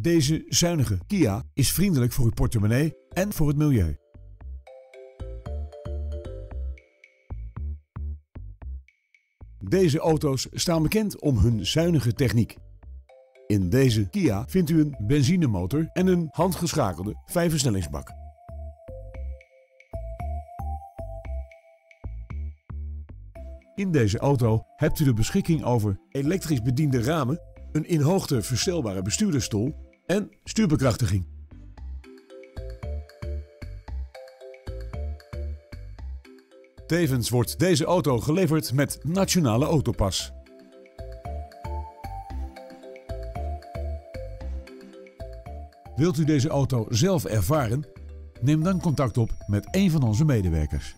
Deze zuinige Kia is vriendelijk voor uw portemonnee en voor het milieu. Deze auto's staan bekend om hun zuinige techniek. In deze Kia vindt u een benzinemotor en een handgeschakelde vijfversnellingsbak. In deze auto hebt u de beschikking over elektrisch bediende ramen, een in hoogte verstelbare bestuurdersstoel en stuurbekrachtiging. Tevens wordt deze auto geleverd met Nationale Autopas. Wilt u deze auto zelf ervaren? Neem dan contact op met een van onze medewerkers.